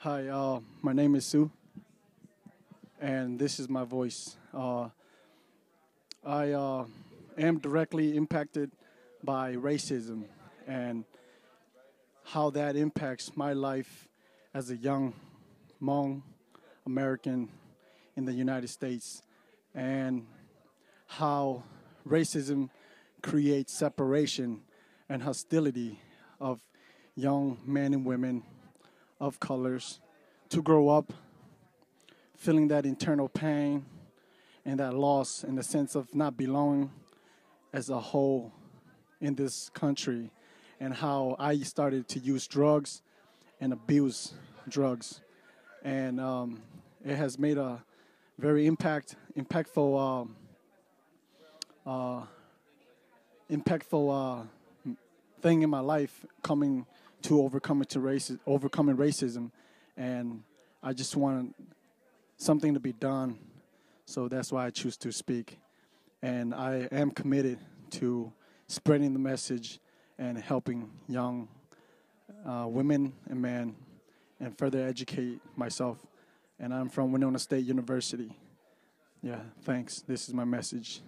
Hi, uh, my name is Sue, and this is my voice. Uh, I uh, am directly impacted by racism and how that impacts my life as a young Hmong American in the United States, and how racism creates separation and hostility of young men and women of colors to grow up feeling that internal pain and that loss and the sense of not belonging as a whole in this country and how I started to use drugs and abuse drugs. And um, it has made a very impact impactful um, uh, impactful uh, thing in my life coming to overcoming to race overcoming racism and I just want something to be done. So that's why I choose to speak. And I am committed to spreading the message and helping young uh, women and men and further educate myself. And I'm from Winona State University. Yeah thanks. This is my message